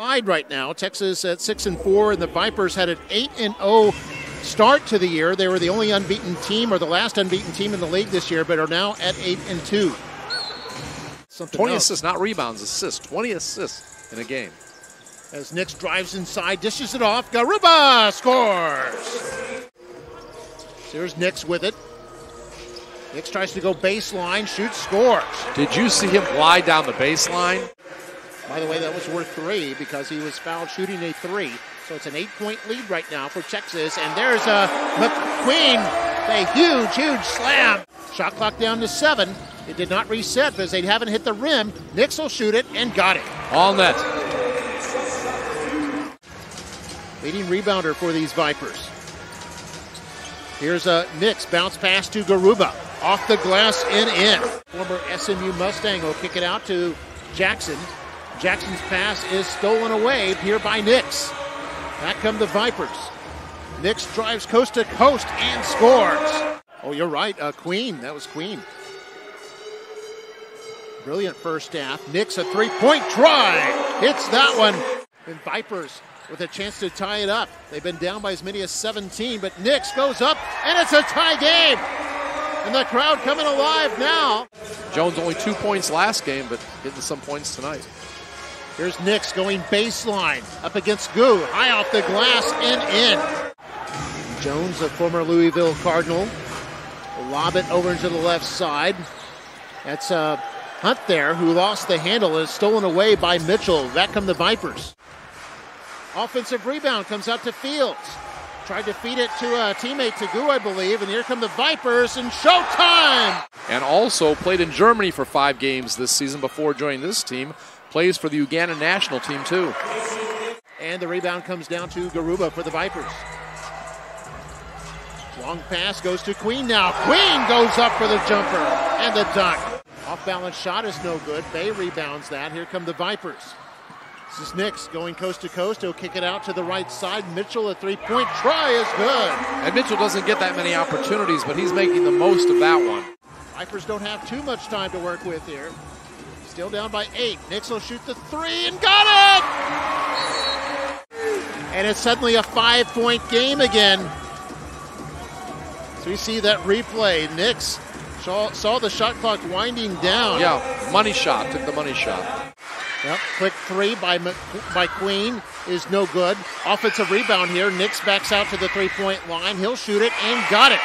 Tied right now. Texas at six and four, and the Vipers had an eight and zero start to the year. They were the only unbeaten team, or the last unbeaten team in the league this year, but are now at eight and two. Something 20 else. assists, not rebounds, assists. 20 assists in a game. As Nix drives inside, dishes it off. Garuba scores. Here's Nix with it. Nix tries to go baseline, shoots, scores. Did you see him fly down the baseline? By the way, that was worth three because he was fouled shooting a three. So it's an eight-point lead right now for Texas. And there's a McQueen, a huge, huge slam. Shot clock down to seven. It did not reset because they haven't hit the rim. Nix will shoot it and got it. All net. Leading rebounder for these Vipers. Here's a Nix bounce pass to Garuba. Off the glass and in. Former SMU Mustang will kick it out to Jackson. Jackson's pass is stolen away here by Nix. Back come the Vipers. Nix drives coast to coast and scores. Oh, you're right. Uh, Queen. That was Queen. Brilliant first half. Nix a three point try. Hits that one. And Vipers with a chance to tie it up. They've been down by as many as 17, but Nix goes up and it's a tie game. And the crowd coming alive now. Jones only two points last game, but getting some points tonight. Here's Nix going baseline up against Goo, high off the glass and in. Jones, a former Louisville Cardinal, lob it over into the left side. That's uh, Hunt there, who lost the handle, and is stolen away by Mitchell. Back come the Vipers. Offensive rebound comes out to Fields. Tried to feed it to a teammate to Goo, I believe, and here come the Vipers and showtime! And also played in Germany for five games this season before joining this team. Plays for the Uganda national team, too. And the rebound comes down to Garuba for the Vipers. Long pass goes to Queen now. Queen goes up for the jumper and the dunk. Off balance shot is no good. Bay rebounds that. Here come the Vipers. This is Nix going coast to coast. He'll kick it out to the right side. Mitchell, a three point try is good. And Mitchell doesn't get that many opportunities, but he's making the most of that one. Vipers don't have too much time to work with here. Still down by eight. Nix will shoot the three and got it! And it's suddenly a five point game again. So we see that replay. Nix saw, saw the shot clock winding down. Yeah, money shot. Took the money shot. Yep, quick three by, by Queen is no good. Offensive rebound here. Nix backs out to the three point line. He'll shoot it and got it.